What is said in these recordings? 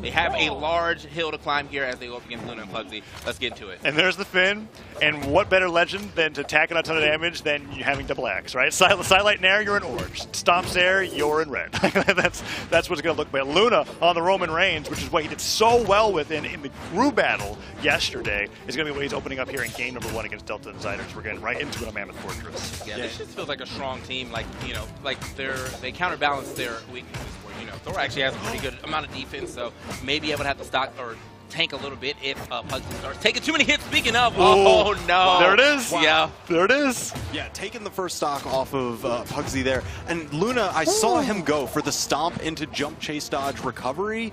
they have a large hill to climb here as they go up against Luna and Pugsy. Let's get into it. And there's the Finn. And what better legend than to tack on a ton of damage than you having double axe, right? Sil Sidelight Nair, you're in orange. Stomps Air, you're in red. that's that's what's going to look bad. Luna on the Roman Reigns, which is what he did so well with in, in the crew battle yesterday, is going to be what he's opening up here in game number one against Delta and Zyders. We're getting right into it on Mammoth Fortress. Yeah, this just feels like a strong team. Like, you know, like they're, they counterbalance their weaknesses where, you know, Thor actually has a pretty good amount of defense, so maybe able to have to stock or tank a little bit if uh, Pugsy starts taking too many hits. Speaking of, oh, Ooh. no. There it is. Wow. Yeah. There it is. Yeah, taking the first stock off of uh, Pugsy there. And Luna, I saw him go for the stomp into jump, chase, dodge, recovery.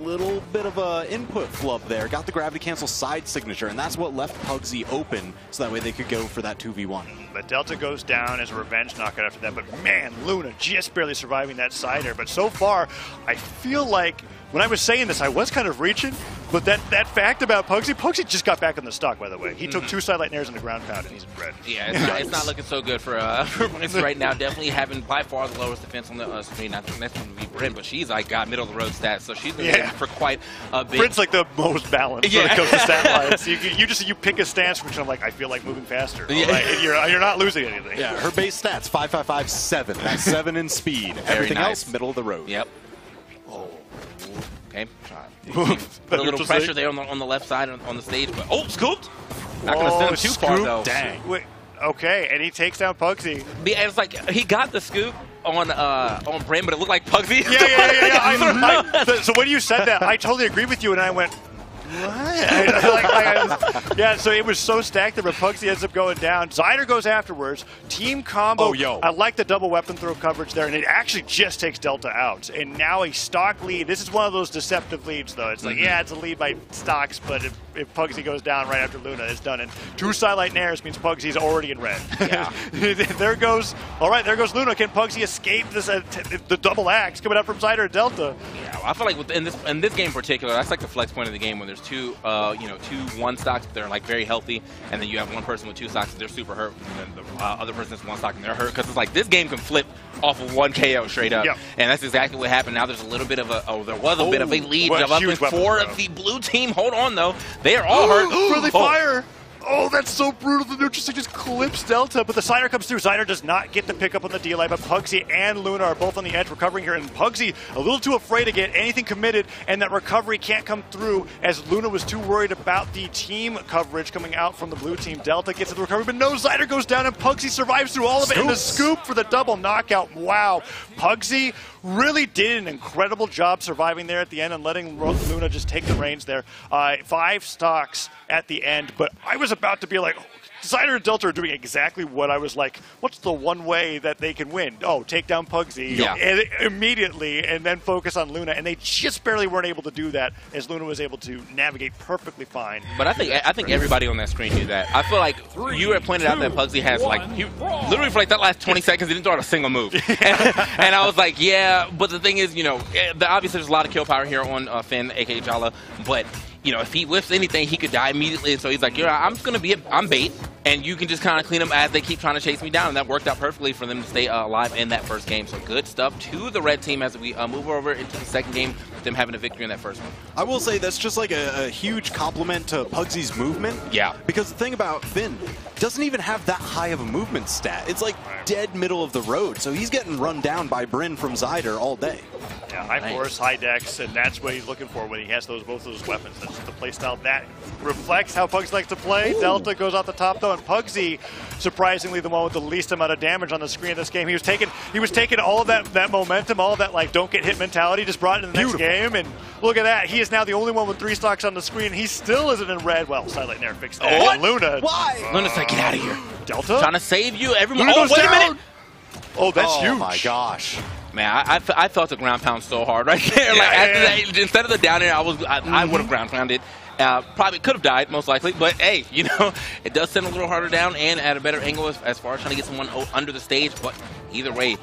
Little bit of a input flub there. Got the gravity cancel side signature, and that's what left Pugsy open, so that way they could go for that 2v1. But Delta goes down as a revenge knockout after that. But man, Luna just barely surviving that cider. But so far, I feel like when I was saying this, I was kind of reaching. But that, that fact about Pugsy, Pugsy just got back in the stock, by the way. He took two sidelight nairs in the ground pound, and he's in red. Yeah, it's not, it's not looking so good for uh, for right now. Definitely having by far the lowest defense on the uh, screen. I think that's going to be Bryn, but she's like got middle of the road stats, so she's been Yeah. yeah. for quite a bit. Bryn's like the most balanced when Yeah. it comes to stat lines. You, you just you pick a stance, which I'm like, I feel like moving faster. Yeah. All right? And You're, you're not losing anything. Yeah, her base stats, 555, 7. That's 7 in speed. Everything nice. else, middle of the road. Yep. Okay. Put a little pressure there on the, on the left side on, on the stage, but oh, scooped. Not going to Oh, send him too far though. Dang. Wait, okay, and he takes down Pugsy. But yeah, it's like he got the scoop on uh on Bryn, but it looked like Pugsy. Yeah, yeah, yeah. yeah. I, I, so, so when you said that, I totally agree with you, and I went, what? Like, like, I was- yeah, so it was so stacked that Pugsy ends up going down. Zyder goes afterwards. Team combo. Oh, yo. I like the double weapon throw coverage there, and it actually just takes Delta out. And now a stock lead. This is one of those deceptive leads, though. It's like, Mm-hmm. yeah, it's a lead by stocks, but if, if Pugsy goes down right after Luna, it's done. And two Sidelight Nairs means Pugsy's already in red. Yeah. there goes, all right, there goes Luna. Can Pugsy escape this uh, t- the double axe coming up from Zyder and Delta? Yeah, well, I feel like in this in this game in particular, that's like the flex point of the game when there's two, uh, you know, two one stocks that are like very healthy, and then you have one person with two stocks they're super hurt, and then the uh, other person has one stock and they're hurt because it's like this game can flip off of one KO straight up, Yep. and that's exactly what happened. Now there's a little bit of a, oh, there was a bit of a lead what a of up in huge weapon for the blue team. Hold on though, they are all hurt. Friendly Oh. fire! Oh, that's so brutal. The neutral stick just clips Delta, but the Zyder comes through. Zyder does not get the pickup on the DLI, but Pugsy and Luna are both on the edge recovering here, and Pugsy a little too afraid to get anything committed, and that recovery can't come through as Luna was too worried about the team coverage coming out from the blue team. Delta gets to the recovery, but no, Zyder goes down, and Pugsy survives through all of it, and the scoop for the double knockout. Wow. Pugsy really did an incredible job surviving there at the end and letting Luna just take the reins there. Uh, five stocks at the end, but I was about to be like, Zyder and Delta are doing exactly what I was like. What's the one way that they can win? Oh, take down Pugsy Yeah. and immediately, and then focus on Luna. And they just barely weren't able to do that, as Luna was able to navigate perfectly fine. But I think I think everybody on that screen knew that. I feel like you had pointed out that Pugsy has like he literally for like that last 20 seconds he didn't throw out a single move, and, and I was like, yeah. But the thing is, you know, eh, the, obviously there's a lot of kill power here on uh, Finn, aka Jala, but. You know, if he whiffs anything, he could die immediately. So he's like, "Yeah, I'm just gonna be, a, I'm bait, and you can just kind of clean them as they keep trying to chase me down." And that worked out perfectly for them to stay uh, alive in that first game. So good stuff to the red team as we uh, move over into the second game with them having a victory in that first one. I will say that's just like a, a huge compliment to Pugsy's movement. Yeah. Because the thing about Finn doesn't even have that high of a movement stat. It's like dead middle of the road. So he's getting run down by Bryn from Zyder all day. Yeah, high Nice. force, high dex, and that's what he's looking for when he has those both of those weapons. That's the play style that reflects how Pugsy likes to play. Delta goes out the top though, and Pugsy, surprisingly, the one with the least amount of damage on the screen in this game. He was taking he was taking all of that that momentum, all of that like don't get hit mentality, just brought it in the next game. And look at that, he is now the only one with three stocks on the screen. He still isn't in red. Well, Sidelight Nair fixed that. What? And Luna, Why? Luna's like, "Get out of here!" Delta. Trying to save you. Everyone. Luna Oh, wait a minute. Oh, that's oh huge. my gosh. Man, I, I, I felt the ground pound so hard right there. like Yeah, after yeah. Mm-hmm. that, instead of the down air, I was I, I would have ground pounded. Uh, probably could have died, most likely. But hey, you know, it does send a little harder down and at a better angle as, as far as trying to get someone under the stage. But either way,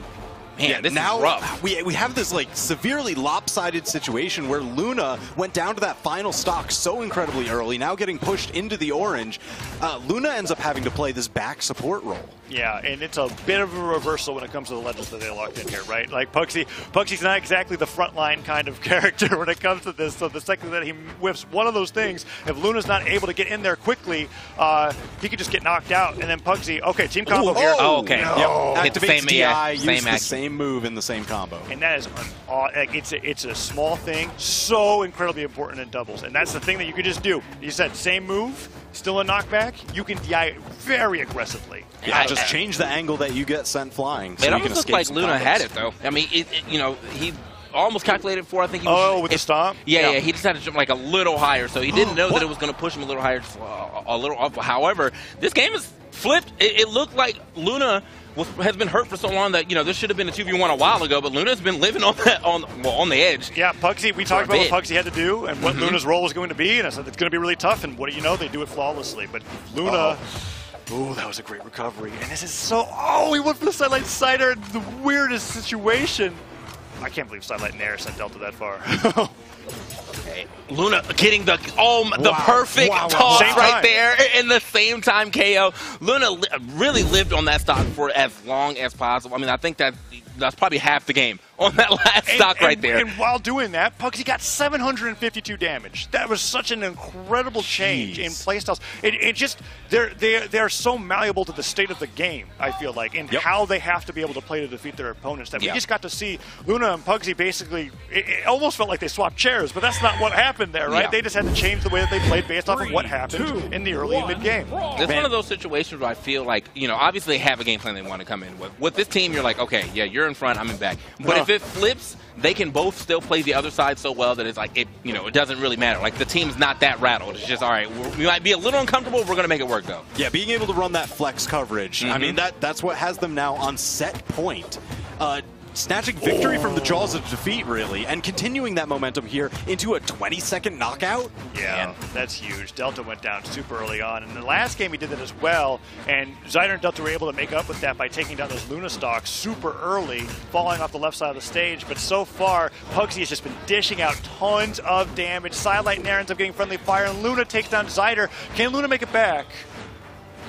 man, Yeah, this now is rough. we we have this like severely lopsided situation where Luna went down to that final stock so incredibly early, now getting pushed into the orange. Uh, Luna ends up having to play this back support role. Yeah, and it's a bit of a reversal when it comes to the legends that they locked in here, right? Like Pugsy, Pugsy's not exactly the frontline kind of character when it comes to this. So the second that he whiffs one of those things, if Luna's not able to get in there quickly, uh, he could just get knocked out. And then Pugsy, okay, team combo Ooh, here. Oh, okay. No. Yep. Hit the Activates same- DI, yeah, use same the action. Same move in the same combo. And that is an aw- it's a, it's a small thing, so incredibly important in doubles. And that's the thing that you could just do. You said same move, still a knockback. You can DI very aggressively. Yeah, I- just I- change the angle that you get sent flying. So it you almost can looked like Luna combos. had it though. I mean, it, it- you know, he almost calculated for. I think he was. Oh, with the if- stomp? Yeah, Yeah. yeah, He just had to jump like a little higher, so he didn't know that it was going to push him a little higher, a, a little up. However, this game is flipped. It, it looked like Luna. Was, has been hurt for so long that you know this should have been a two v one a while ago, but Luna's been living on that on well on the edge. Yeah, Pugsy, we talked about what bit. Pugsy had to do and what Mhm. Luna's role was going to be, and I said it's going to be really tough, and what do you know? They do it flawlessly. But Luna, oh, that was a great recovery. And this is so, oh, he went for the sidelight cider, the weirdest situation. I can't believe Sidelight and Air sent Delta that far. Luna getting the oh the Wow. perfect Wow, wow, toss. Right time. there in the same time KO. Luna li- really lived on that stock for as long as possible. I mean, I think that that's probably half the game on that last And- stock right and- there. And while doing that, Pugsy got 752 damage. That was such an incredible change in playstyles. It, it just they're they they're so malleable to the state of the game. I feel like and Yep. how they have to be able to play to defeat their opponents. That Yeah. we just got to see Luna and Pugsy basically. It, it almost felt like they swapped chairs, but that's not what happened there, right? Yeah. They just had to change the way that they played based off of what happened in the early and mid game. It's one of those situations where I feel like, you know, obviously they have a game plan they want to come in with. With this team, you're like, okay, yeah, you're in front, I'm in back. But No. if it flips, they can both still play the other side so well that it's like, it, you know, it doesn't really matter. Like the team's not that rattled. It's just, all right, we're, we might be a little uncomfortable, we're going to make it work though. Yeah, being able to run that flex coverage. I Mhm. mean, that that's what has them now on set point. Uh, snatching victory from the jaws of defeat, really, and continuing that momentum here into a 20-second knockout. Yeah, that's huge. Delta went down super early on. In the last game, he did that as well, and Zyder and Delta were able to make up with that by taking down those Luna stocks super early, falling off the left side of the stage. But so far, Pugsy has just been dishing out tons of damage. Sidelight and Air ends up getting friendly fire, and Luna takes down Zyder. Can Luna make it back?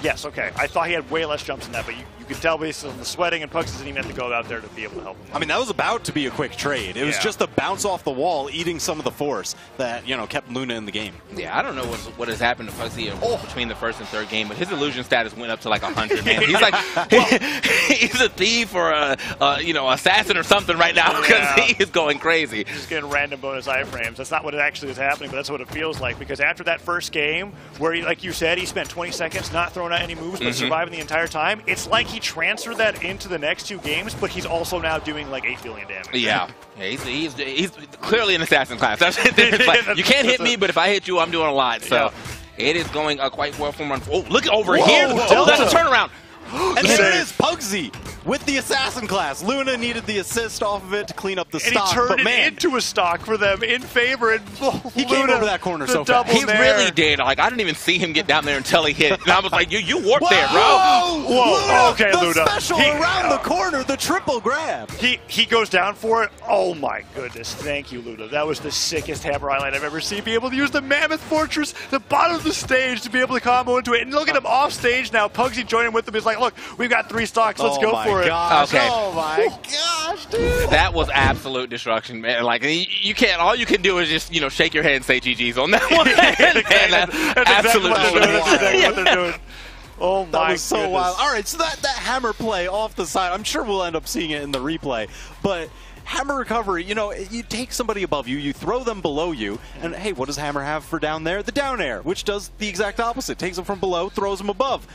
Yes, okay. I thought he had way less jumps than that, but you, you could tell based on the sweating, and Pugsy didn't even have to go out there to be able to help him. I mean, that was about to be a quick trade. It was Yeah. just a bounce off the wall, eating some of the force that, you know, kept Luna in the game. Yeah, I don't know what, what has happened to Pugsy between the first and third game, but his illusion status went up to like 100, man. He's like, he's a thief or a, a you know, assassin or something right now because Yeah. he is going crazy. just getting random bonus iframes. That's not what it actually is happening, but that's what it feels like. Because after that first game, where he, like you said, he spent 20 seconds not throwing out any moves but Mhm. surviving the entire time. It's like he transferred that into the next two games, but he's also now doing like 8 billion damage. Yeah, yeah he's, he's, he's clearly an assassin class. Like, you can't hit me, but if I hit you, I'm doing a lot. So it is going uh, quite well for run. Oh, look over Whoa, here. oh, that's a turnaround. And there it is, Pugsy with the assassin class. Luna needed the assist off of it to clean up the And stock, he turned but it man, into a stock for them in favor. And He came Luna, over that corner so fast. He nair. really did. Like I didn't even see him get down there until he hit. And I was like, you you warped there, bro. Whoa, Whoa, Luna, okay, the Luna. special He- around the corner, the triple grab. He he goes down for it. Oh my goodness! Thank you, Luna. That was the sickest hammer highlight I've ever seen. Be able to use the Mammoth Fortress, the bottom of the stage, to be able to combo into it. And look at him off stage now. Pugsy joining with him. He's like, look, we've got three stocks. Let's oh go for it. Gosh. Okay. Oh my gosh, dude. That was absolute destruction, man. Like you, can't. All you can do is just you know shake your head and say GG's on that one. And, uh, That's absolute what they're doing. That's destruction. exactly what they're doing. Oh That was so goodness. wild. All right, so that, that hammer play off the side, I'm sure we'll end up seeing it in the replay, but hammer recovery, you know, you take somebody above you, you throw them below you, and hey, what does hammer have for down there? The down air, which does the exact opposite. Takes them from below, throws them above.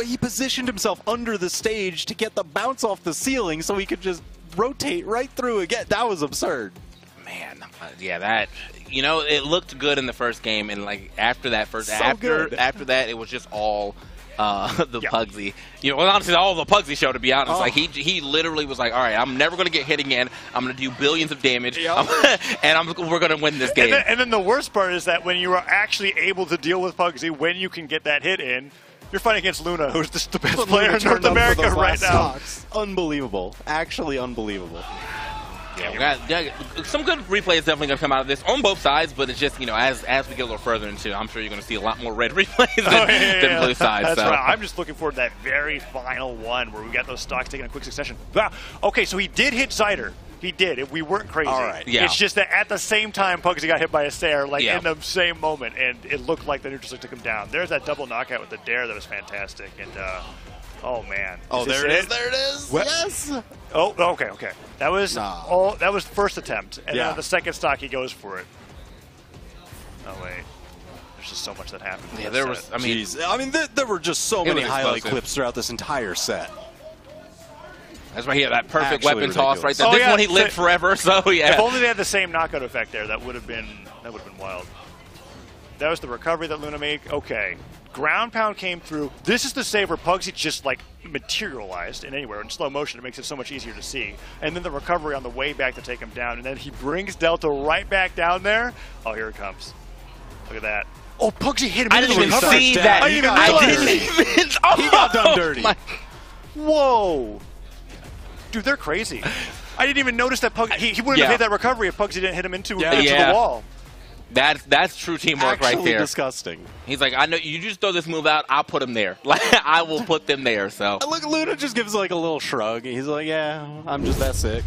But he positioned himself under the stage to get the bounce off the ceiling so he could just rotate right through again. That was absurd. Man, uh, yeah, that you know, it looked good in the first game, and like after that first So after good. after that, it was just all uh, the Yeah. Pugsy. You know, well, honestly, all the Pugsy show. To be honest, Oh. like he he literally was like, "All right, I'm never gonna get hit again. I'm gonna do billions of damage, Yep. and I'm we're gonna win this game." And then, and then the worst part is that when you are actually able to deal with Pugsy, when you can get that hit in, You're fighting against Luna, who's just the best But player in North turned up for America right now. stocks. Unbelievable. Actually unbelievable. Yeah, got, yeah, some good replay is definitely going to come out of this on both sides, but it's just, you know, as as we get a little further into I'm sure you're going to see a lot more red replays than, Oh, yeah, yeah, than yeah. blue sides. That's so. right. I'm just looking forward to that very final one where we got those stocks taking a quick succession. Wow. Okay, so he did hit Zyder. He did. If we weren't crazy. All right. Yeah. It's just that at the same time, Pugsy got hit by a stare, like Yeah. in the same moment, and it looked like the neutral stick took him down. There's that double knockout with the dare that was fantastic, and uh, oh man. Oh, this there it is. There it is. What? Yes. Oh, okay, okay. That was Nah. oh, that was the first attempt, and Yeah. then the second stock he goes for it. Oh wait, there's just so much that happened. Yeah, there set. was, I mean, Jeez. I mean, there, there were just so It many highlight clips throughout this entire set. That's why he had that perfect Actually weapon toss right there. Oh, this yeah, one he lived forever, so yeah. If only they had the same knockout effect there, that would have been that would have been wild. That was the recovery that Luna made. Okay, ground pound came through. This is the save where Pugsy just like materialized in anywhere in slow motion. It makes it so much easier to see. And then the recovery on the way back to take him down, and then he brings Delta right back down there. Oh, here it comes. Look at that. Oh, Pugsy hit him. I didn't even see that. Oh, I didn't even I didn't even. Oh, He got done dirty. my- Whoa. Dude, they're crazy. I didn't even notice that Pugsy. He, he wouldn't Yeah. have hit that recovery if Pugsy didn't hit him into, Yeah. into Yeah. the wall. That's that's true teamwork Actually right there. disgusting. He's like, I know you just throw this move out, I'll put him there. Like I will put them there. So look, Luna just gives like a little shrug. He's like, "Yeah, I'm just that sick."